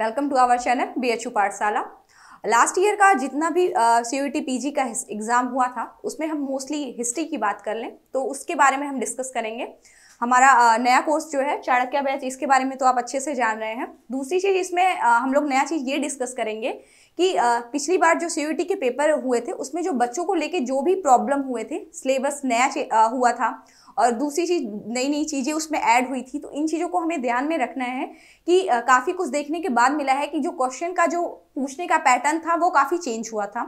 Welcome to our channel B H Pathshala last year का जितना भी C U T P G का exam हुआ था उसमें हम मोस्टली हिस्ट्री की बात कर लें तो उसके बारे में हम डिस्कस करेंगे। हमारा uh, नया कोर्स जो है चाणक्य बैच इसके बारे में तो आप अच्छे से जान रहे हैं। दूसरी चीज़ इसमें uh, हम लोग नया चीज़ ये डिस्कस करेंगे कि uh, पिछली बार जो सी के पेपर हुए थे उसमें जो बच्चों को लेके जो भी प्रॉब्लम हुए थे सिलेबस नया हुआ था और दूसरी चीज़ नई नई चीज़ें उसमें ऐड हुई थी तो इन चीज़ों को हमें ध्यान में रखना है कि काफ़ी कुछ देखने के बाद मिला है कि जो क्वेश्चन का, जो पूछने का पैटर्न था, वो काफ़ी चेंज हुआ था।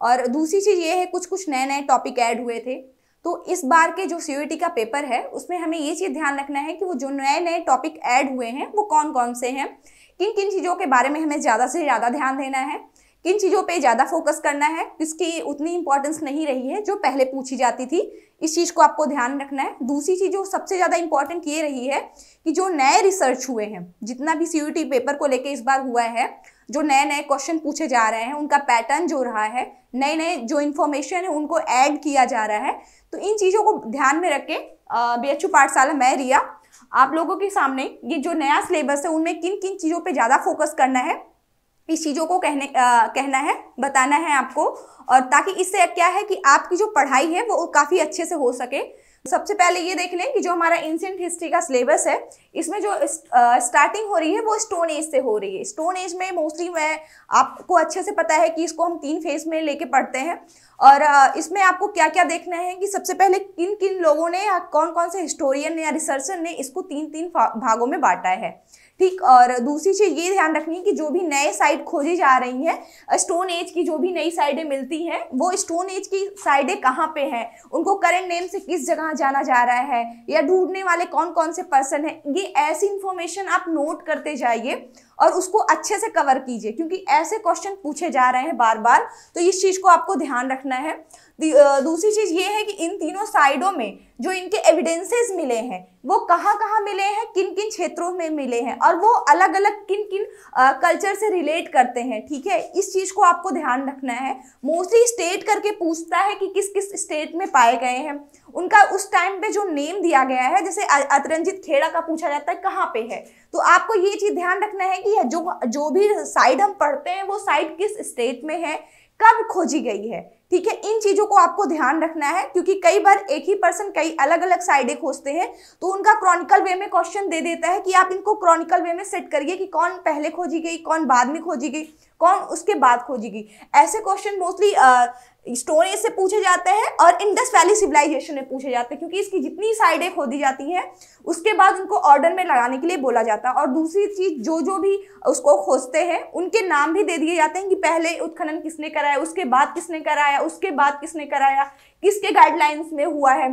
और दूसरी चीज़ ये है कुछ कुछ नए नए टॉपिक ऐड हुए थे। तो इस बार के जो सी का पेपर है, उसमें हमें ये चीज़ ध्यान रखना है कि वो जो नए नए टॉपिक ऐड हुए हैं, वो कौन कौन से हैं? किन किन चीज़ों के बारे में हमें ज़्यादा से ज़्यादा ध्यान देना है? किन चीज़ों पे ज़्यादा फोकस करना है किसकी उतनी इंपॉर्टेंस नहीं रही है, जो पहले पूछी जाती थी। इस चीज़ को आपको ध्यान रखना है। दूसरी चीज़ जो सबसे ज़्यादा इंपॉर्टेंट ये रही है कि जो नए रिसर्च हुए हैं, जितना भी सी पेपर को लेके इस बार हुआ है, जो नए नए क्वेश्चन पूछे जा रहे हैं, उनका पैटर्न जो रहा है नए नए जो इन्फॉर्मेशन है, उनको ऐड किया जा रहा है। तो इन चीज़ों को ध्यान में रख के बी एच पाठशाला मैं रिया, आप लोगों के सामने ये जो नया सिलेबस है, उनमें किन किन चीज़ों पे ज़्यादा फोकस करना है इस चीज़ों को कहने आ, कहना है बताना है आपको। और ताकि इससे क्या है कि आपकी जो पढ़ाई है वो काफ़ी अच्छे से हो सके। सबसे पहले ये देख लें कि जो हमारा एंशियंट हिस्ट्री का सिलेबस है इसमें जो स्टार्टिंग हो रही है वो स्टोन एज से हो रही है। स्टोन एज में मोस्टली मैं आपको अच्छे से पता है कि इसको हम तीन फ़ेज़ में लेके पढ़ते हैं। और इसमें आपको क्या क्या देखना है कि सबसे पहले किन किन लोगों ने या कौन कौन से हिस्टोरियन या रिसर्चर ने इसको तीन तीन भागों में बांटा है। ठीक, और दूसरी चीज़ ये ध्यान रखनी है कि जो भी नए साइड खोजी जा रही हैं स्टोन एज की जो भी नई साइडें मिलती हैं, वो स्टोन एज की साइडें कहाँ पे हैं? उनको करेंट नेम से किस जगह जाना जा रहा है? या ढूँढने वाले कौन कौन से पर्सन हैं? ये ऐसी इंफॉर्मेशन आप नोट करते जाइए और उसको अच्छे से कवर कीजिए, क्योंकि ऐसे क्वेश्चन पूछे जा रहे हैं बार बार तो इस चीज़ को आपको ध्यान रखना है। दूसरी चीज़ ये है कि इन तीनों साइडों में जो इनके एविडेंसेस मिले हैं, वो कहाँ कहाँ मिले हैं किन किन क्षेत्रों में मिले हैं, और वो अलग अलग किन किन कल्चर से रिलेट करते हैं, ठीक है? इस चीज़ को आपको ध्यान रखना है। मोस्टली स्टेट करके पूछता है कि किस किस स्टेट में पाए गए हैं। उनका उस टाइम पे जो नेम दिया गया है, जैसे अतरंजित खेड़ा का पूछा जाता है, कहाँ पे है? तो आपको ये चीज़ ध्यान रखना है कि जो जो भी साइड हम पढ़ते हैं, वो साइड किस स्टेट में है, कब खोजी गई है? ठीक है, इन चीज़ों को आपको ध्यान रखना है, क्योंकि कई बार एक ही पर्सन कई अलग अलग साइडें खोजते हैं तो उनका क्रॉनिकल वे में क्वेश्चन दे देता है कि आप इनको क्रॉनिकल वे में सेट करिए कि कौन पहले खोजी गई, कौन बाद में खोजी गई, कौन उसके बाद खोजी गई। ऐसे क्वेश्चन मोस्टली स्टोन एज से पूछे जाते हैं और इंडस वैली सिविलाइजेशन में पूछे जाते हैं, क्योंकि इसकी जितनी साइडें खोदी जाती हैं, उसके बाद उनको ऑर्डर में लगाने के लिए बोला जाता है। और दूसरी चीज़, जो जो भी उसको खोजते हैं, उनके नाम भी दे दिए जाते हैं कि पहले उत्खनन किसने कराया, उसके बाद किसने कराया उसके बाद किसने कराया? किसके गाइडलाइंस में हुआ है?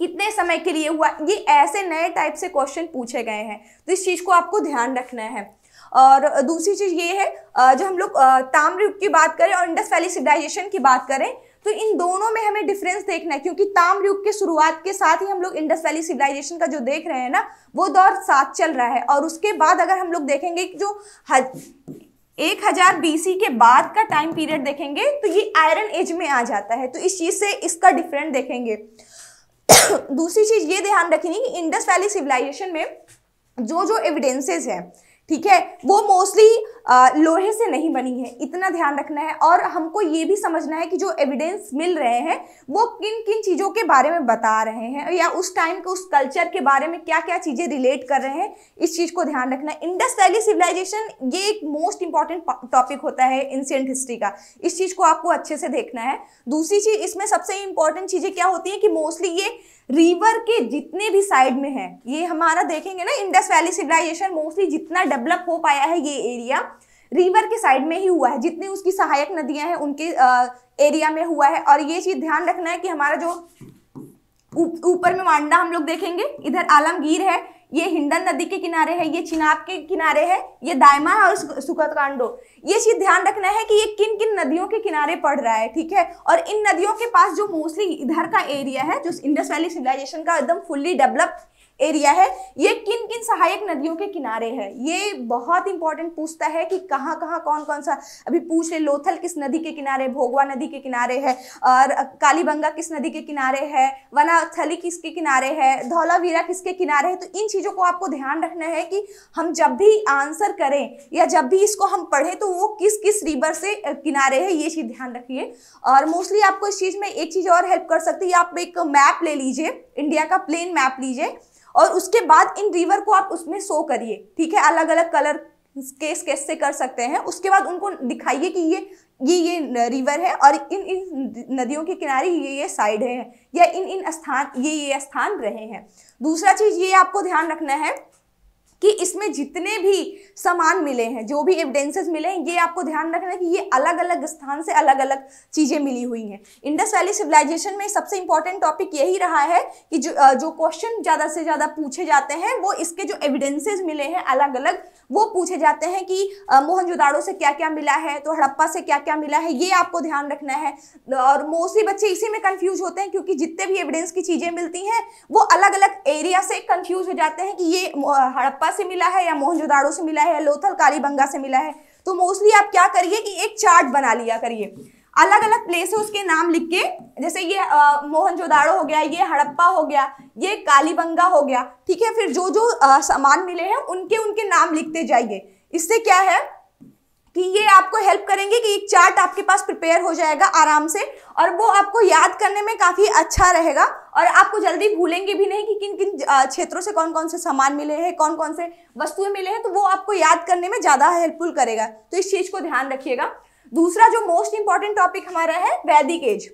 कितने समय के लिए हुआ? ये ऐसे नए टाइप से क्वेश्चन पूछे गए हैं तो इस चीज़ को आपको ध्यान रखना है। और दूसरी चीज़ ये है जब हम लोग ताम्रयुग की बात करें और इंडस वैली सिविलाइजेशन की बात करें तो इन दोनों में हमें डिफरेंस देखना है, क्योंकि ताम्रयुग के शुरुआत के साथ ही हम लोग इंडस वैली सिविलाइजेशन का जो देख रहे हैं ना, वो दौर साथ चल रहा है। और उसके बाद अगर हम लोग देखेंगे जो एक हज़ार बीसी के बाद का टाइम पीरियड देखेंगे तो ये आयरन एज में आ जाता है। तो इस चीज़ से इसका डिफरेंट देखेंगे। दूसरी चीज़ ये ध्यान रखनी कि इंडस वैली सिविलाइजेशन में जो जो एविडेंसेस हैं ठीक है? वो मोस्टली लोहे से नहीं बनी है। इतना ध्यान रखना है और हमको ये भी समझना है कि जो एविडेंस मिल रहे हैं, वो किन किन चीज़ों के बारे में बता रहे हैं या उस टाइम के, उस कल्चर के बारे में क्या क्या चीज़ें रिलेट कर रहे हैं, इस चीज़ को ध्यान रखना। है इंडस वैली सिविलाइजेशन ये एक मोस्ट इंपॉर्टेंट टॉपिक होता है इंसियंट हिस्ट्री का। इस चीज़ को आपको अच्छे से देखना है। दूसरी चीज़, इसमें सबसे इंपॉर्टेंट चीज़ें क्या होती है कि मोस्टली ये रिवर के जितने भी साइड में है ये हमारा देखेंगे ना इंडस वैली सिविलाइजेशन मोस्टली जितना डेवलप हो पाया है ये एरिया रिवर के साइड में ही हुआ है जितनी उसकी सहायक नदियाँ हैं उनके आ, एरिया में हुआ है। और ये चीज़ ध्यान रखना है कि हमारा जो ऊपर में मांडा हम लोग देखेंगे इधर आलमगीर है ये हिंडन नदी के किनारे है, ये चिनाब के किनारे है, ये दायमा और सुखतकांडो। ये चीज़ ध्यान रखना है कि ये किन किन नदियों के किनारे पड़ रहा है, ठीक है? और इन नदियों के पास जो मोस्टली इधर का एरिया है, जो इंडस वैली सिविलाइजेशन का एकदम फुल्ली डेवलप एरिया है। ये किन किन सहायक नदियों के किनारे है? ये बहुत इंपॉर्टेंट पूछता है कि कहाँ कहाँ कौन कौन सा, अभी पूछ ले, लोथल किस नदी के किनारे, भोगवा नदी के किनारे है, और कालीबंगा किस नदी के किनारे है, वनाथली किसके किनारे है, धौलावीरा किसके किनारे है? तो इन चीज़ों को आपको ध्यान रखना है कि हम जब भी आंसर करें, या जब भी इसको हम पढ़ें तो वो किस किस रिवर से किनारे है, ये चीज़ ध्यान रखिए। और मोस्टली आपको इस चीज़ में एक चीज़ और हेल्प कर सकती है। आप एक मैप ले लीजिए इंडिया का प्लेन मैप लीजिए। और उसके बाद इन रिवर को आप उसमें शो करिए, ठीक है? अलग अलग कलर केस केस से कर सकते हैं? उसके बाद उनको दिखाइए कि ये ये ये रिवर है और इन इन नदियों के किनारे ये ये साइड है या इन इन स्थान, ये ये स्थान रहे हैं। दूसरा चीज़ ये आपको ध्यान रखना है कि इसमें जितने भी सामान मिले हैं, जो भी एविडेंसेस मिले हैं, ये आपको ध्यान रखना है कि ये अलग अलग स्थान से अलग अलग चीज़ें मिली हुई हैं। इंडस वैली सिविलाइजेशन में सबसे इंपॉर्टेंट टॉपिक यही रहा है कि जो जो क्वेश्चन ज़्यादा से ज़्यादा पूछे जाते हैं, वो इसके जो एविडेंसेस मिले हैं अलग अलग वो पूछे जाते हैं कि मोहनजोदाड़ो से क्या क्या मिला है तो हड़प्पा से क्या क्या मिला है, ये आपको ध्यान रखना है। और मोस्टली बच्चे इसी में कंफ्यूज होते हैं, क्योंकि जितने भी एविडेंस की चीज़ें मिलती हैं, वो अलग अलग एरिया से कंफ्यूज हो जाते हैं कि ये हड़प्पा से मिला है या मोहनजोदाड़ो से मिला है या लोथल कालीबंगा से मिला है? तो मोस्टली आप क्या करिए कि एक चार्ट बना लिया करिए। अलग अलग प्लेस उसके नाम लिख के, जैसे ये मोहनजोदाड़ो हो गया, ये हड़प्पा हो गया, ये कालीबंगा हो गया, ठीक है? फिर जो जो सामान मिले हैं उनके उनके नाम लिखते जाइए। इससे क्या है? कि ये आपको हेल्प करेंगे कि एक चार्ट आपके पास प्रिपेयर हो जाएगा आराम से और वो आपको याद करने में काफ़ी अच्छा रहेगा और आपको जल्दी भूलेंगे भी नहीं कि किन किन क्षेत्रों से कौन कौन से सामान मिले हैं कौन कौन से वस्तुएँ मिले हैं तो वो आपको याद करने में ज़्यादा हेल्पफुल करेगा। तो इस चीज़ को ध्यान रखिएगा। दूसरा जो मोस्ट इंपॉर्टेंट टॉपिक हमारा है, वैदिक एज।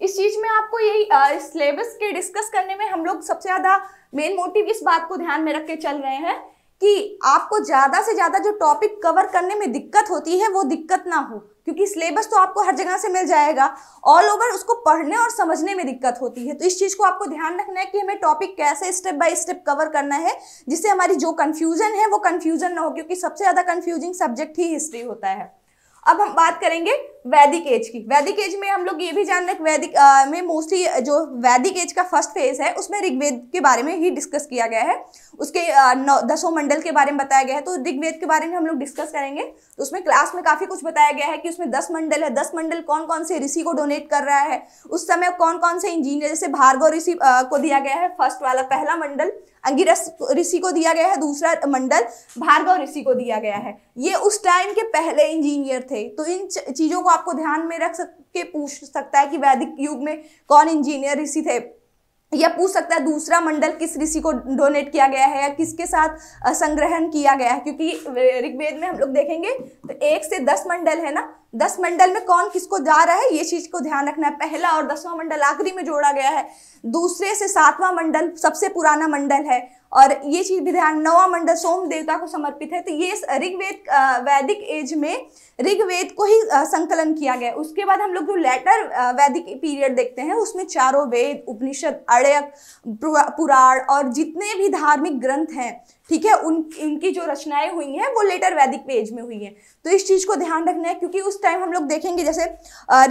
इस चीज़ में आपको यही सिलेबस के डिस्कस करने में हम लोग सबसे ज़्यादा मेन मोटिव इस बात को ध्यान में रख के चल रहे हैं कि आपको ज़्यादा से ज़्यादा जो टॉपिक कवर करने में दिक्कत होती है, वो दिक्कत ना हो, क्योंकि सिलेबस तो आपको हर जगह से मिल जाएगा। ऑल ओवर उसको पढ़ने और समझने में दिक्कत होती है। तो इस चीज़ को आपको ध्यान रखना है कि हमें टॉपिक कैसे स्टेप बाय स्टेप कवर करना है, जिससे हमारी जो कंफ्यूजन है, वो कंफ्यूजन ना हो, क्योंकि सबसे ज़्यादा कंफ्यूजिंग सब्जेक्ट ही हिस्ट्री होता है। अब हम बात करेंगे वैदिक एज की। वैदिक एज में हम लोग ये भी जान रहे वैदिक में मोस्टली जो वैदिक एज का फ़र्स्ट फ़ेज़ है, उसमें ऋग्वेद के बारे में ही डिस्कस किया गया है। उसके दसों मंडल के बारे में बताया गया है। तो ऋग्वेद के बारे में हम लोग डिस्कस करेंगे। तो उसमें क्लास में काफ़ी कुछ बताया गया है कि उसमें दस मंडल है। दस मंडल कौन कौन से ऋषि को डोनेट कर रहा है? उस समय कौन कौन से इंजीनियर जैसे भार्गव ऋषि को दिया गया है फ़र्स्ट वाला, पहला मंडल। अंगिरस ऋषि को दिया गया है, दूसरा मंडल भार्गव ऋषि को दिया गया है। ये उस टाइम के पहले इंजीनियर थे। तो इन चीज़ों को आपको ध्यान में रख सकते पूछ सकता है कि वैदिक युग में कौन इंजीनियर ऋषि थे? या पूछ सकता है दूसरा मंडल किस ऋषि को डोनेट किया गया है या किसके साथ संग्रहण किया गया है? क्योंकि ऋग्वेद में हम लोग देखेंगे तो एक से दस मंडल है ना? दस मंडल में कौन किसको जा रहा है, ये चीज़ को ध्यान रखना है। पहला और दसवां मंडल आखिरी में जोड़ा गया है। दूसरे से सातवां मंडल सबसे पुराना मंडल है। और ये चीज़ भी ध्यान, नवा मंडल सोम देवता को समर्पित है। तो ये ऋग्वेद वैदिक एज में ऋग्वेद को ही संकलन किया गया उसके बाद हम लोग जो लेटर वैदिक पीरियड देखते हैं, उसमें चारों वेद, उपनिषद, अड़यक पुराण और जितने भी धार्मिक ग्रंथ हैं, ठीक है, उन, इनकी जो रचनाएँ हुई हैं, वो लेटर वैदिक पेज में हुई हैं। तो इस चीज़ को ध्यान रखना है, क्योंकि उस टाइम हम लोग देखेंगे, जैसे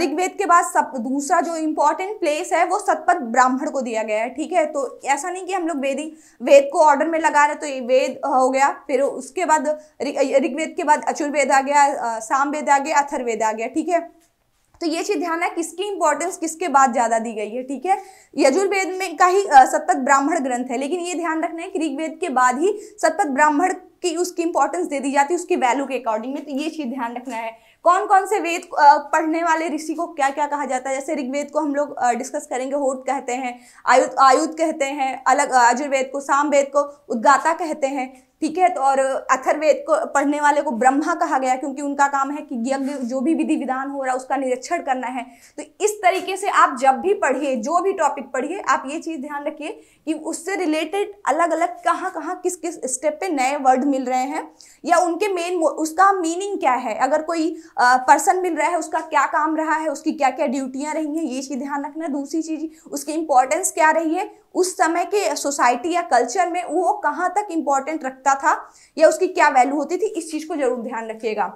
ऋग्वेद के बाद सब, दूसरा जो इम्पोर्टेंट प्लेस है, वो सतपथ ब्राह्मण को दिया गया है, ठीक है? तो ऐसा नहीं कि हम लोग वेदी, वेद को ऑर्डर में लगा रहे तो ये वेद हो गया, फिर उसके बाद ऋग्वेद के बाद अचुर्वेद आ गया सामवेद आ गया, अथर्वेद आ गया, ठीक है? तो ये चीज़ ध्यान है किसकी इंपॉर्टेंस किसके बाद ज़्यादा दी गई है, ठीक है? यजुर्वेद में का ही सतपथ ब्राह्मण ग्रंथ है, लेकिन ये ध्यान रखना है कि ऋग्वेद के बाद ही सतपथ ब्राह्मण की उसकी इंपॉर्टेंस दे दी जाती है, उसकी वैल्यू के अकॉर्डिंग में तो ये चीज़ ध्यान रखना है। कौन कौन से वेद पढ़ने वाले ऋषि को क्या क्या कहा जाता है? जैसे ऋग्वेद को हम लोग डिस्कस करेंगे होट कहते हैं आयुध आयुध कहते हैं, अलग, आयुर्वेद को, सामवेद को, उद्गाता कहते हैं। ठीक है तो और अथर्वेद को, पढ़ने वाले को ब्रह्मा कहा गया, क्योंकि उनका काम है कि यज्ञ, जो भी विधि विधान हो रहा है, उसका निरीक्षण करना है। तो इस तरीके से आप जब भी पढ़िए, जो भी टॉपिक पढ़िए, आप ये चीज़ ध्यान रखिए कि उससे रिलेटेड अलग अलग कहाँ कहाँ, किस किस स्टेप पे नए वर्ड मिल रहे हैं, या उनके मेन उसका मीनिंग क्या है? अगर कोई पर्सन मिल रहा है, उसका क्या काम रहा है, उसकी क्या क्या ड्यूटियाँ रही हैं, ये चीज़ ध्यान रखना। दूसरी चीज़, उसकी इंपॉर्टेंस क्या रही है उस समय के सोसाइटी या कल्चर में वो कहाँ तक इम्पोर्टेंट रखता था या उसकी क्या वैल्यू होती थी, इस चीज़ को ज़रूर ध्यान रखिएगा।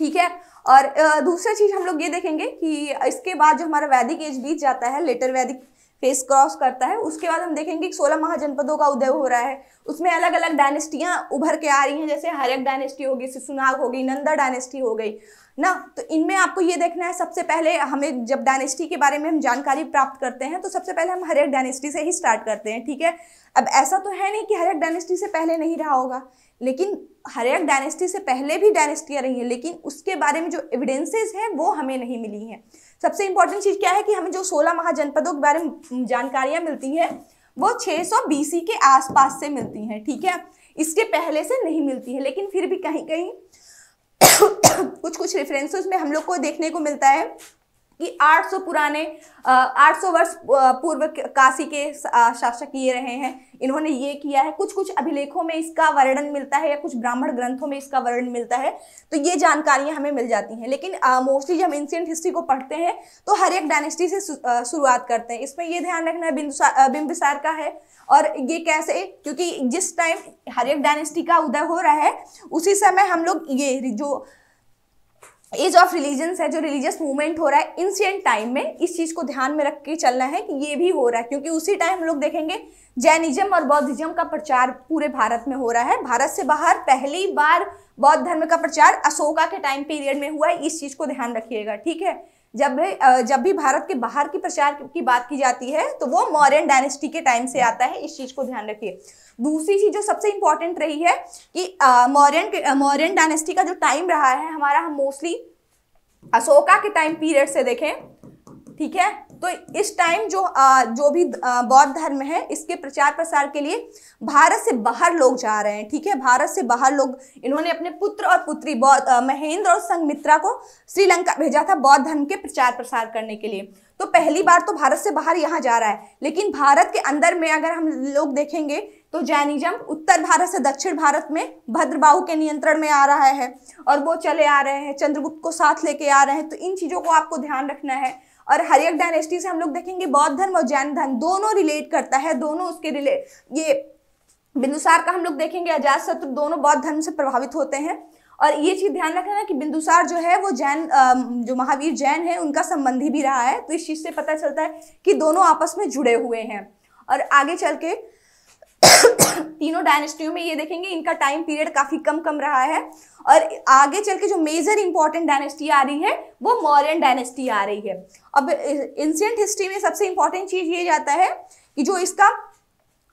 ठीक है? और दूसरा चीज़ हम लोग ये देखेंगे कि इसके बाद जो हमारा वैदिक एज बीत जाता है लेटर वैदिक फेस क्रॉस करता है, उसके बाद हम देखेंगे कि सोलह महाजनपदों का उदय हो रहा है। उसमें अलग अलग डायनेस्टियाँ उभर के आ रही हैं, जैसे हरक डायनेस्टी होगी सिसुनाग हो गई, नंदा डायनेस्टी हो गई। ना तो इनमें आपको ये देखना है, सबसे पहले हमें जब डायनेस्टी के बारे में हम जानकारी प्राप्त करते हैं तो सबसे पहले हम हर एक डायनेस्टी से ही स्टार्ट करते हैं, ठीक है? अब ऐसा तो है नहीं कि हर एक डायनेस्टी से पहले नहीं रहा होगा, लेकिन हर एक डायनेस्टी से पहले भी डायनेस्टियाँ रही हैं, लेकिन उसके बारे में जो एविडेंसेस हैं, वो हमें नहीं मिली हैं। सबसे इंपॉर्टेंट चीज़ क्या है कि हमें जो सोलह महाजनपदों के बारे में जानकारियाँ मिलती हैं, वो 600 सौ के आसपास से मिलती हैं, ठीक है? इसके पहले से नहीं मिलती है, लेकिन फिर भी कहीं कहीं कुछ कुछ रेफरेंसेस में हम लोग को देखने को मिलता है। कि 800 पुराने 800 वर्ष पूर्व काशी के शासक ये रहे हैं। इन्होंने ये किया है। कुछ कुछ अभिलेखों में इसका वर्णन मिलता है या कुछ ब्राह्मण ग्रंथों में इसका वर्णन मिलता है तो ये जानकारियाँ हमें मिल जाती हैं। लेकिन मोस्टली जब एंशियंट हिस्ट्री को पढ़ते हैं तो हर एक डायनेस्टी से शुरुआत करते हैं। इसमें ये ध्यान रखना है बिंदुसार का है। और ये कैसे, क्योंकि जिस टाइम हर एक डायनेस्टी का उदय हो रहा है, उसी समय हम लोग ये जो एज ऑफ़ रिलीजन्स है, जो रिलीजियस मूवमेंट हो रहा है इंसियंट टाइम में इस चीज़ को ध्यान में रख के चलना है कि ये भी हो रहा है, क्योंकि उसी टाइम हम लोग देखेंगे जैनिज्म और बौद्धिज्म का प्रचार पूरे भारत में हो रहा है। भारत से बाहर पहली बार बौद्ध धर्म का प्रचार अशोका के टाइम पीरियड में हुआ है, इस चीज़ को ध्यान रखिएगा, ठीक है? जब भी जब भी भारत के बाहर की प्रचार की बात की जाती है तो वो मौर्यन डायनेस्टी के टाइम से आता है, इस चीज़ को ध्यान रखिए। दूसरी चीज़ जो सबसे इंपॉर्टेंट रही है कि मौर्यन मौर्यन डायनेस्टी का जो टाइम रहा है, हमारा हम मोस्टली अशोका के टाइम पीरियड से देखें, ठीक है? तो इस टाइम जो जो भी बौद्ध धर्म है, इसके प्रचार प्रसार के लिए भारत से बाहर लोग जा रहे हैं, ठीक है? भारत से बाहर लोग, इन्होंने अपने पुत्र और पुत्री बौद्ध महेंद्र और संगमित्रा को श्रीलंका भेजा था बौद्ध धर्म के प्रचार प्रसार करने के लिए। तो पहली बार तो भारत से बाहर यहाँ जा रहा है, लेकिन भारत के अंदर में अगर हम लोग देखेंगे तो जैनिज्म उत्तर भारत से दक्षिण भारत में भद्रबाहु के नियंत्रण में आ रहा है और वो चले आ रहे हैं, चंद्रगुप्त को साथ लेके आ रहे हैं तो इन चीज़ों को आपको ध्यान रखना है। और हरियक डायनेस्टी से हम लोग देखेंगे बौद्ध धर्म और जैन धर्म दोनों रिलेट करता है, दोनों उसके रिलेट ये बिंदुसार का हम लोग देखेंगे अजात शत्रु दोनों बौद्ध धर्म से प्रभावित होते हैं। और ये चीज़ ध्यान रखना कि बिंदुसार जो है वो जैन जो महावीर जैन है, उनका संबंधी भी रहा है। तो इस चीज़ से पता चलता है कि दोनों आपस में जुड़े हुए हैं। और आगे चल के तीनों डायनेस्टियों में ये देखेंगे, इनका टाइम पीरियड काफ़ी कम कम रहा है। और आगे चल के जो मेजर इंपॉर्टेंट डायनेस्टी आ रही है, वो मॉरियन डायनेस्टी आ रही है। अब एंशियंट हिस्ट्री में सबसे इंपॉर्टेंट चीज़ ये जाता है कि जो इसका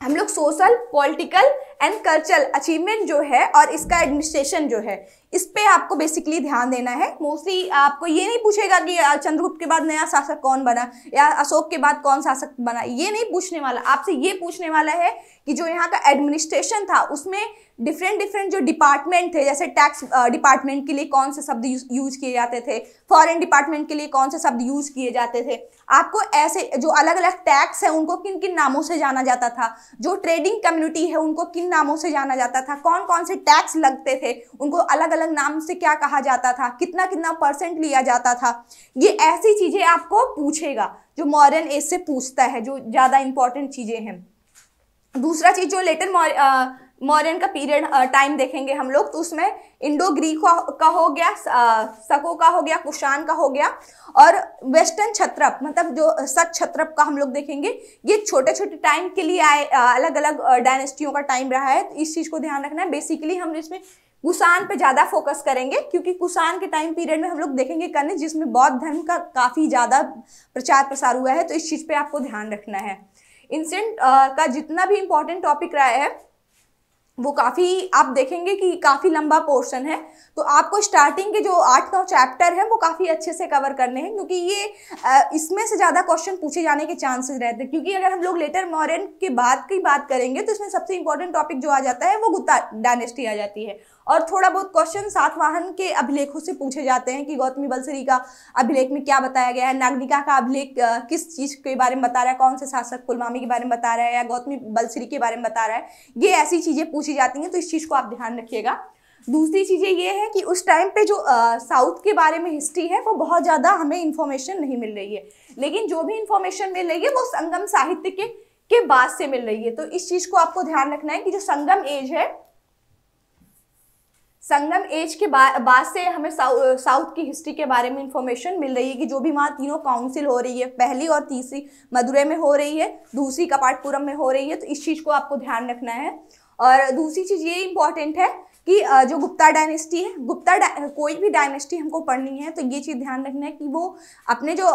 हम लोग social political and cultural achievement जो है और इसका एडमिनिस्ट्रेशन जो है, इस पर आपको बेसिकली ध्यान देना है। मोस्टली आपको ये नहीं पूछेगा कि चंद्रगुप्त के बाद नया शासक कौन बना या अशोक के बाद कौन शासक बना? ये नहीं पूछने वाला। आपसे ये पूछने वाला है कि जो यहाँ का एडमिनिस्ट्रेशन था, उसमें डिफरेंट डिफरेंट जो डिपार्टमेंट थे, जैसे टैक्स डिपार्टमेंट के लिए कौन से शब्द यूज़ किए जाते थे फॉरेन डिपार्टमेंट के लिए कौन से शब्द यूज़ किए जाते थे। आपको ऐसे जो अलग अलग टैक्स है, उनको किन किन नामों से जाना जाता था? जो ट्रेडिंग कम्युनिटी है, उनको किन नामों से जाना जाता था? कौन कौन से टैक्स लगते थे? उनको अलग अलग नाम से क्या कहा जाता था? कितना कितना परसेंट लिया जाता था? ये ऐसी चीज़ें आपको पूछेगा, जो मॉडर्न एज से पूछता है, जो ज़्यादा इंपॉर्टेंट चीज़ें हैं। दूसरा चीज़ जो लेटर मॉरियन का पीरियड टाइम देखेंगे हम लोग तो उसमें इंडो ग्रीक का हो गया सको का हो गया, कुशान का हो गया, और वेस्टर्न छत्रप मतलब जो सच छत्रप का हम लोग देखेंगे, ये छोटे छोटे टाइम के लिए आए अलग अलग डायनेस्टियों का टाइम रहा है तो इस चीज़ को ध्यान रखना है। बेसिकली हम इसमें कुसान पे ज़्यादा फोकस करेंगे, क्योंकि कुसान के टाइम पीरियड में हम लोग देखेंगे करने, जिसमें बौद्ध धर्म का काफ़ी ज़्यादा प्रचार प्रसार हुआ है तो इस चीज़ पे आपको ध्यान रखना है। इंसेंट का जितना भी इम्पोर्टेंट टॉपिक रहा है वो काफ़ी, आप देखेंगे कि काफ़ी लंबा पोर्शन है। तो आपको स्टार्टिंग के जो आठ नौ चैप्टर हैं, वो काफ़ी अच्छे से कवर करने हैं, क्योंकि ये इसमें से ज़्यादा क्वेश्चन पूछे जाने के चांसेस रहते हैं। क्योंकि अगर हम लोग लेटर मॉरन के बाद की बात करेंगे तो इसमें सबसे इंपॉर्टेंट टॉपिक जो आ जाता है, वो गुप्ता डायनेस्टी आ जाती है। और थोड़ा बहुत क्वेश्चन सातवाहन के अभिलेखों से पूछे जाते हैं कि गौतमी बलसरी का अभिलेख में क्या बताया गया है? नागनिका का अभिलेख किस चीज़ के बारे में बता रहा है? कौन से शासक पुलवामी के बारे में बता रहा है या गौतमी बलसरी के बारे में बता रहा है? ये ऐसी चीज़ें पूछी जाती हैं तो इस चीज़ को आप ध्यान रखिएगा। दूसरी चीज़ें ये है कि उस टाइम पे जो साउथ के बारे में हिस्ट्री है, वो बहुत ज़्यादा हमें इन्फॉर्मेशन नहीं मिल रही है। लेकिन जो भी इन्फॉर्मेशन मिल रही है, वो संगम साहित्य के के बाद से मिल रही है। तो इस चीज़ को आपको ध्यान रखना है कि जो संगम एज है संगम एज के बाद से हमें साउ, साउथ की हिस्ट्री के बारे में इंफॉर्मेशन मिल रही है कि जो भी वहाँ तीनों काउंसिल हो रही है पहली और तीसरी मदुरै में हो रही है दूसरी कपाटपुरम में हो रही है तो इस चीज़ को आपको ध्यान रखना है। और दूसरी चीज़ ये इंपॉर्टेंट है कि जो गुप्ता डायनेस्टी है, गुप्ता कोई भी डायनेस्टी हमको पढ़नी है तो ये चीज़ ध्यान रखना है कि वो अपने जो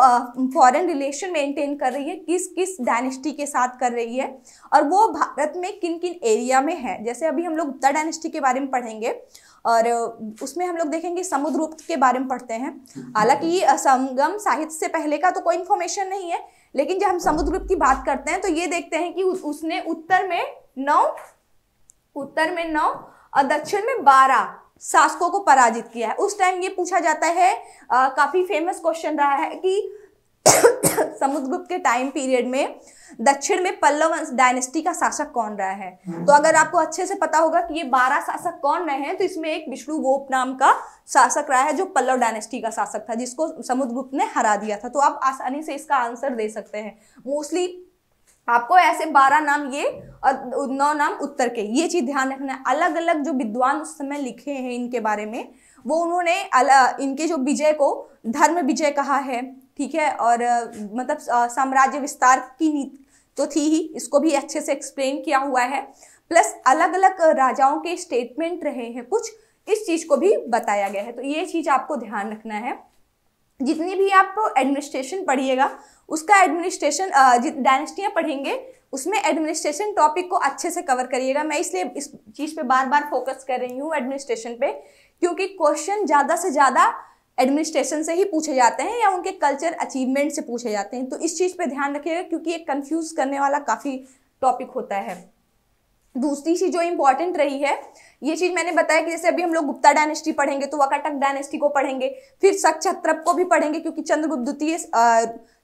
फॉरेन रिलेशन मेंटेन कर रही है, किस किस डायनेस्टी के साथ कर रही है, और वो भारत में किन किन एरिया में है। जैसे अभी हम लोग गुप्ता डायनेस्टी के बारे में पढ़ेंगे, और उसमें हम लोग देखेंगे समुद्रगुप्त के बारे में पढ़ते हैं। हालाँकि संगम साहित्य से पहले का तो कोई इन्फॉर्मेशन नहीं है, लेकिन जब हम समुद्रगुप्त की बात करते हैं तो ये देखते हैं कि उसने उत्तर में नौ, उत्तर में नौ और दक्षिण में बारह शासकों को पराजित किया है। उस टाइम ये पूछा जाता है आ, काफ़ी फ़ेमस क्वेश्चन रहा है कि समुद्रगुप्त के टाइम पीरियड में दक्षिण में पल्लव डायनेस्टी का शासक कौन रहा है? तो अगर आपको अच्छे से पता होगा कि ये बारह शासक कौन रहे हैं तो इसमें एक विष्णु गोप नाम का शासक रहा है जो पल्लव डायनेस्टी का शासक था जिसको समुद्रगुप्त ने हरा दिया था। तो आप आसानी से इसका आंसर दे सकते हैं। मोस्टली आपको ऐसे बारह नाम ये और नौ नाम उत्तर के, ये चीज़ ध्यान रखना है। अलग अलग जो विद्वान उस समय लिखे हैं इनके बारे में, वो उन्होंने इनके जो विजय को धर्म विजय कहा है, ठीक है? और मतलब साम्राज्य विस्तार की नीति तो थी ही, इसको भी अच्छे से एक्सप्लेन किया हुआ है। प्लस अलग अलग राजाओं के स्टेटमेंट रहे हैं, कुछ इस चीज़ को भी बताया गया है। तो ये चीज़ आपको ध्यान रखना है। जितनी भी आप एडमिनिस्ट्रेशन पढ़िएगा उसका एडमिनिस्ट्रेशन डायनेस्टियाँ पढ़ेंगे, उसमें एडमिनिस्ट्रेशन टॉपिक को अच्छे से कवर करिएगा। मैं इसलिए इस चीज़ पे बार बार फोकस कर रही हूँ एडमिनिस्ट्रेशन पे, क्योंकि क्वेश्चन ज़्यादा से ज़्यादा एडमिनिस्ट्रेशन से ही पूछे जाते हैं या उनके कल्चर अचीवमेंट से पूछे जाते हैं। तो इस चीज़ पे ध्यान रखिएगा, क्योंकि ये कंफ्यूज करने वाला काफ़ी टॉपिक होता है। दूसरी चीज़ जो इंपॉर्टेंट रही है ये चीज़ मैंने बताया कि जैसे अभी हम लोग गुप्ता डायनेस्टी पढ़ेंगे तो वकाटक डायनेस्टी को पढ़ेंगे, फिर सक्षत्रप को भी पढ़ेंगे, क्योंकि चंद्रगुप्त द्वितीय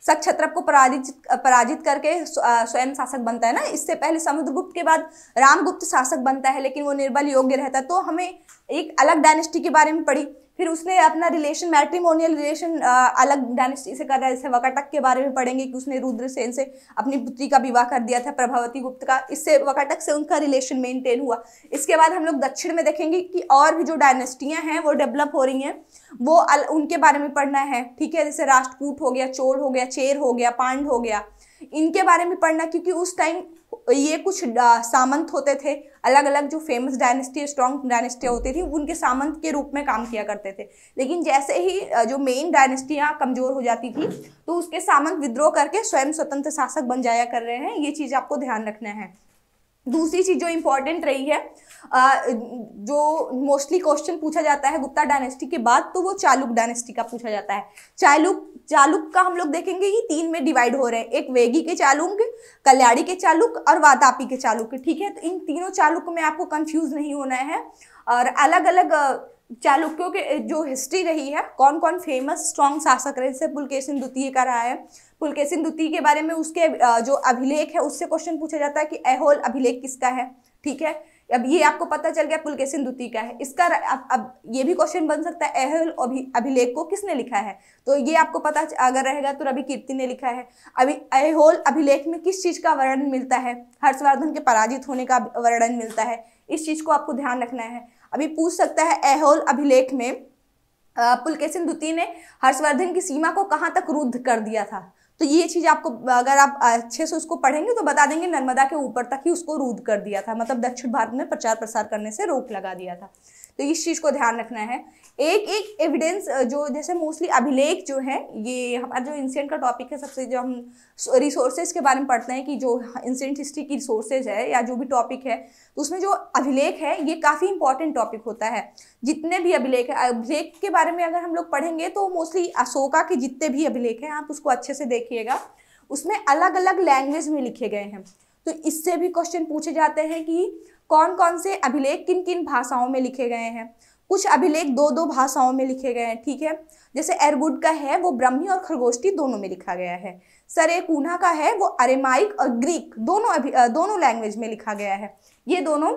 सक्षत्रप को पराजित पराजित करके स्वयं शासक बनता है ना? इससे पहले समुद्रगुप्त के बाद रामगुप्त शासक बनता है, लेकिन वो निर्बल योग्य रहता है। तो हमें एक अलग डायनेस्टी के बारे में पढ़ी। फिर उसने अपना रिलेशन मैट्रिमोनियल रिलेशन अलग डायनेस्टी से कर जैसे वकाटक के बारे में पढ़ेंगे कि उसने रुद्रसेन से अपनी पुत्री का विवाह कर दिया था प्रभावती गुप्त का। इससे वकाटक से उनका रिलेशन मेंटेन हुआ। इसके बाद हम लोग दक्षिण में देखेंगे कि और भी जो डायनेस्टियाँ हैं वो डेवलप हो रही हैं। वो अल, उनके बारे में पढ़ना है ठीक है? जैसे राष्ट्रकूट हो गया चोर हो गया चेर हो गया पांड हो गया। इनके बारे में पढ़ना क्योंकि उस टाइम ये कुछ सामंत होते थे। अलग अलग जो फ़ेमस डायनेस्टी स्ट्रॉन्ग डायनेस्टियाँ होती थी, उनके सामंत के रूप में काम किया करते थे। लेकिन जैसे ही जो मेन डायनेस्टियाँ कमज़ोर हो जाती थी तो उसके सामंत विद्रोह करके स्वयं स्वतंत्र शासक बन जाया कर रहे हैं। ये चीज़ आपको ध्यान रखना है। दूसरी चीज़ जो इंपॉर्टेंट रही है जो मोस्टली क्वेश्चन पूछा जाता है गुप्ता डायनेस्टी के बाद तो वो चालुक डायनेस्टी का पूछा जाता है। चालुक चालुक का हम लोग देखेंगे ये तीन में डिवाइड हो रहे हैं। एक वेगी के चालुक, कल्याणी के चालुक और वातापी के चालुक। ठीक है तो इन तीनों चालुक में आपको कंफ्यूज नहीं होना है। और अलग अलग चालुक्यों के, जो हिस्ट्री रही है कौन कौन फ़ेमस स्ट्रॉन्ग शासक रहे? जैसे पुलकेशिन द्वितीय का रहा है पुलकेशिन द्वितीय के बारे में उसके जो अभिलेख है, उससे क्वेश्चन पूछा जाता है कि एहोल अभिलेख किसका है? ठीक है? अब ये आपको पता चल गया पुलकेशिन द्वितीय का है। इसका अब अब ये भी क्वेश्चन बन सकता है एहोल अभिलेख को किसने लिखा है? तो ये आपको पता अगर रहेगा तो रवि कीर्ति ने लिखा है। अभी एहोल अभिलेख में किस चीज़ का वर्णन मिलता है? हर्षवर्धन के पराजित होने का वर्णन मिलता है। इस चीज़ को आपको ध्यान रखना है। अभी पूछ सकता है एहोल अभिलेख में पुलकेशिन द्वितीय ने हर्षवर्धन की सीमा को कहाँ तक रुद्ध कर दिया था? तो ये चीज़ आपको, अगर आप अच्छे से उसको पढ़ेंगे तो बता देंगे नर्मदा के ऊपर तक ही उसको रूद कर दिया था। मतलब दक्षिण भारत में प्रचार प्रसार करने से रोक लगा दिया था। तो इस चीज़ को ध्यान रखना है। एक एक एविडेंस जो जैसे मोस्टली अभिलेख जो है, ये हमारा जो इंसिडेंट का टॉपिक है, सबसे जो हम रिसोर्सेज के बारे में पढ़ते हैं कि जो इंसिडेंट हिस्ट्री की रिसोर्सेज है या जो भी टॉपिक है तो उसमें जो अभिलेख है, ये काफ़ी इंपॉर्टेंट टॉपिक होता है। जितने भी अभिलेख है, अभिलेख के बारे में अगर हम लोग पढ़ेंगे तो मोस्टली अशोका के जितने भी अभिलेख हैं, आप उसको अच्छे से देखिएगा, उसमें अलग अलग लैंग्वेज में लिखे गए हैं। तो इससे भी क्वेश्चन पूछे जाते हैं कि कौन कौन से अभिलेख किन किन भाषाओं में लिखे गए हैं। कुछ अभिलेख दो दो भाषाओं में लिखे गए हैं, ठीक है? जैसे एरगुड का है, वो ब्रह्मी और खरगोष्ठी दोनों में लिखा गया है। सरे कूना का है, वो अरेमाइक और ग्रीक दोनों अभी दोनों लैंग्वेज में लिखा गया है। ये दोनों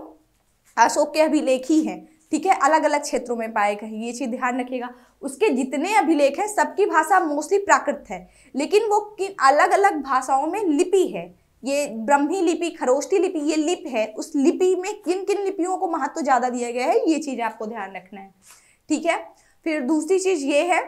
अशोक के अभिलेख ही हैं, ठीक है? अलग अलग क्षेत्रों में पाए गए ये चीज़ ध्यान रखिएगा। उसके जितने अभिलेख हैं, सबकी भाषा मोस्टली प्राकृत है, लेकिन वो किन अलग अलग भाषाओं में लिपि है। ये ब्रह्मी लिपि खरोष्टी लिपि, ये लिप है, उस लिपि में किन किन लिपियों को महत्व ज़्यादा दिया गया है, ये चीज़ आपको ध्यान रखना है, ठीक है? फिर दूसरी चीज़ ये है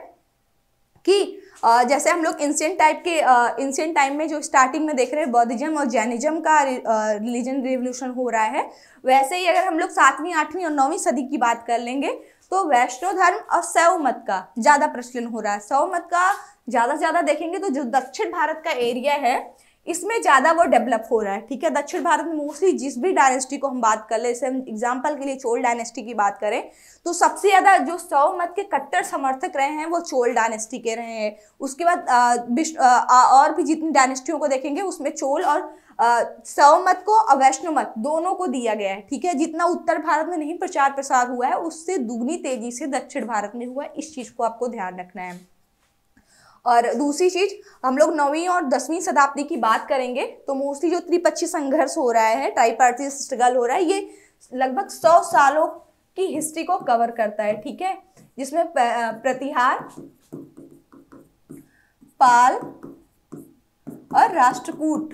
कि जैसे हम लोग इंसियंट टाइप के इंसियंट टाइम में जो स्टार्टिंग में देख रहे हैं बौद्धिज्म और जैनिज्म का रिलीजन रिवोल्यूशन हो रहा है, वैसे ही अगर हम लोग सातवीं, आठवीं और नौवीं सदी की बात कर लेंगे तो वैष्णव धर्म और शैव मत का ज़्यादा प्रचलन हो रहा है। शैव मत का ज़्यादा से ज़्यादा देखेंगे तो जो दक्षिण भारत का एरिया है इसमें ज़्यादा वो डेवलप हो रहा है, ठीक है? दक्षिण भारत में मोस्टली जिस भी डायनेस्टी को हम बात कर ले, जैसे एग्ज़ाम्पल के लिए चोल डायनेस्टी की बात करें तो सबसे ज़्यादा जो सौ मत के कट्टर समर्थक रहे हैं, वो चोल डायनेस्टी के रहे हैं। उसके बाद और भी जितनी डायनेस्टियों को देखेंगे, उसमें चोल और सौ मत को और वैष्णव मत दोनों को दिया गया है, ठीक है? जितना उत्तर भारत में नहीं प्रचार प्रसार हुआ है, उससे दुगनी तेज़ी से दक्षिण भारत में हुआ है, इस चीज़ को आपको ध्यान रखना है। और दूसरी चीज़, हम लोग नौवीं और दसवीं शताब्दी की बात करेंगे तो मोस्टली जो त्रिपक्षी संघर्ष हो रहा है ट्राईपार्थी स्ट्रगल हो रहा है, ये लगभग सौ सालों की हिस्ट्री को कवर करता है, ठीक है? जिसमें प्रतिहार, पाल और राष्ट्रकूट।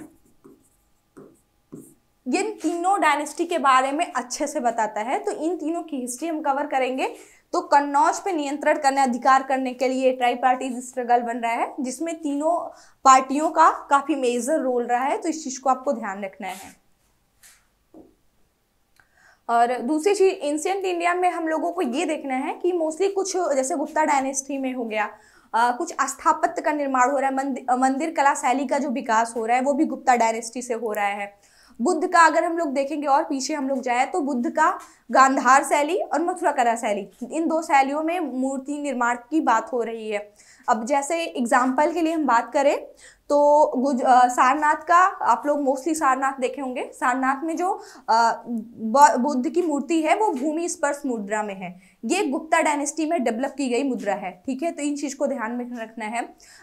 इन तीनों डायनेस्टी के बारे में अच्छे से बताता है तो इन तीनों की हिस्ट्री हम कवर करेंगे। तो कन्नौज पे नियंत्रण करने अधिकार करने के लिए ट्राई पार्टी स्ट्रगल बन रहा है जिसमें तीनों पार्टियों का काफ़ी मेजर रोल रहा है तो इस चीज़ को आपको ध्यान रखना है। और दूसरी चीज़ एंशियंट इंडिया में हम लोगों को ये देखना है कि मोस्टली कुछ जैसे गुप्ता डायनेस्टी में हो गया आ, कुछ स्थापत्य का निर्माण हो रहा है मंदिर मंदिर कला शैली का जो विकास हो रहा है वो भी गुप्ता डायनेस्टी से हो रहा है। बुद्ध का अगर हम लोग देखेंगे और पीछे हम लोग जाए तो बुद्ध का गांधार शैली और मथुरा कला शैली, इन दो शैलियों में मूर्ति निर्माण की बात हो रही है। अब जैसे एग्ज़ाम्पल के लिए हम बात करें तो गुज सारनाथ का, आप लोग मोस्टली सारनाथ देखे होंगे। सारनाथ में जो बुद्ध की मूर्ति है, वो भूमि स्पर्श मुद्रा में है। ये गुप्ता डायनेस्टी में डेवलप की गई मुद्रा है, ठीक है? तो इन चीज़ को ध्यान में रखना है।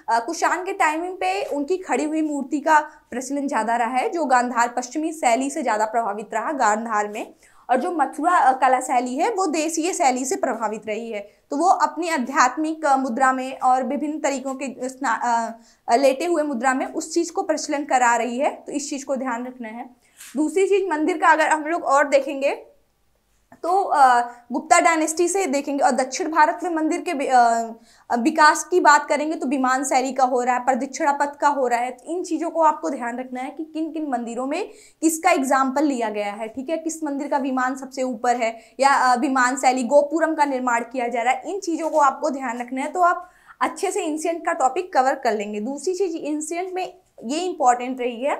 कुशान के टाइमिंग पे उनकी खड़ी हुई मूर्ति का प्रचलन ज़्यादा रहा है, जो गांधार पश्चिमी शैली से ज़्यादा प्रभावित रहा गांधार में। और जो मथुरा कला शैली है, वो देशीय शैली से प्रभावित रही है। तो वो अपनी आध्यात्मिक मुद्रा में और विभिन्न तरीकों के लेटे हुए मुद्रा में उस चीज़ को प्रचलन करा रही है तो इस चीज़ को ध्यान रखना है। दूसरी चीज़, मंदिर का अगर हम लोग और देखेंगे तो गुप्ता डायनेस्टी से देखेंगे और दक्षिण भारत में मंदिर के विकास की बात करेंगे तो विमान शैली का हो रहा है प्रदक्षिणा पथ का हो रहा है। तो इन चीज़ों को आपको ध्यान रखना है कि किन किन मंदिरों में किसका एग्ज़ाम्पल लिया गया है, ठीक है? किस मंदिर का विमान सबसे ऊपर है या विमान शैली गोपुरम का निर्माण किया जा रहा है, इन चीज़ों को आपको ध्यान रखना है। तो आप अच्छे से इंसिडेंट का टॉपिक कवर कर लेंगे। दूसरी चीज़ इंसिडेंट में ये इंपॉर्टेंट रही है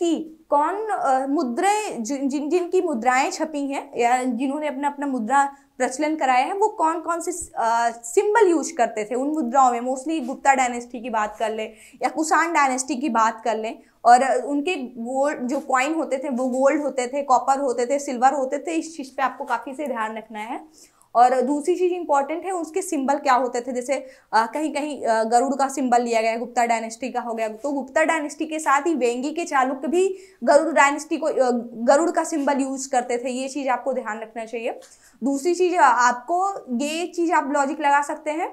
कि कौन मुद्राएँ जिन जिन, जिनकी मुद्राएँ छपी हैं या जिन्होंने अपना अपना मुद्रा प्रचलन कराया है, वो कौन कौन से सिंबल यूज़ करते थे? उन मुद्राओं में, मोस्टली गुप्ता डायनेस्टी की बात कर लें या कुषाण डायनेस्टी की बात कर लें और उनके गोल्ड, जो कॉइन होते थे, वो गोल्ड होते थे, कॉपर होते थे, सिल्वर होते थे, इस चीज़ पे आपको काफ़ी से ध्यान रखना है। और दूसरी चीज़ इंपॉर्टेंट है उसके सिंबल क्या होते थे? जैसे आ, कहीं कहीं गरुड़ का सिंबल लिया गया गुप्ता डायनेस्टी का हो गया। तो गुप्ता डायनेस्टी के साथ ही वेंगी के चालुक्य भी गरुड़ डायनेस्टी को गरुड़ का सिंबल यूज़ करते थे। ये चीज़ आपको ध्यान रखना चाहिए। दूसरी चीज़ आपको ये चीज़ आप लॉजिक लगा सकते हैं।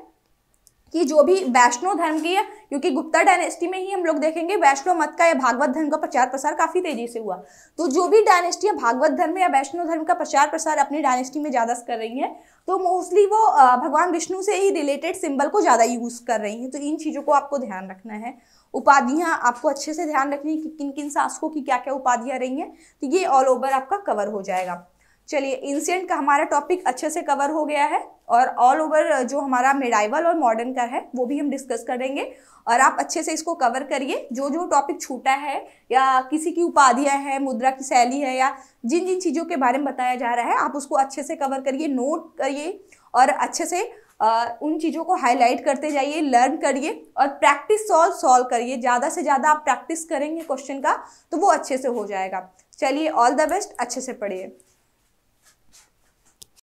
कि जो भी वैष्णो धर्म की है, क्योंकि गुप्ता डायनेस्टी में ही हम लोग देखेंगे वैष्णव मत का या भागवत धर्म का प्रचार प्रसार काफ़ी तेज़ी से हुआ। तो जो भी डायनेस्टी भागवत धर्म या वैष्णो धर्म का प्रचार प्रसार अपनी डायनेस्टी में ज़्यादा कर रही है तो मोस्टली वो भगवान विष्णु से ही रिलेटेड सिंबल को ज़्यादा यूज़ कर रही है। तो इन चीज़ों को आपको ध्यान रखना है। उपाधियाँ आपको अच्छे से ध्यान रखनी है कि किन किन शासकों की क्या क्या उपाधियाँ रही हैं तो ये ऑल ओवर आपका कवर हो जाएगा। चलिए इंसिडेंट का हमारा टॉपिक अच्छे से कवर हो गया है। और ऑल ओवर जो हमारा मेडाइवल और मॉडर्न का है वो भी हम डिस्कस करेंगे। और आप अच्छे से इसको कवर करिए। जो जो टॉपिक छूटा है या किसी की उपाधियाँ हैं मुद्रा की शैली है या जिन जिन चीज़ों के बारे में बताया जा रहा है आप उसको अच्छे से कवर करिए नोट करिए और अच्छे से आ, उन चीज़ों को हाईलाइट करते जाइए लर्न करिए और प्रैक्टिस सॉल्व सॉल्व करिए। ज़्यादा से ज़्यादा आप प्रैक्टिस करेंगे क्वेश्चन का तो वो अच्छे से हो जाएगा। चलिए ऑल द बेस्ट अच्छे से पढ़िए।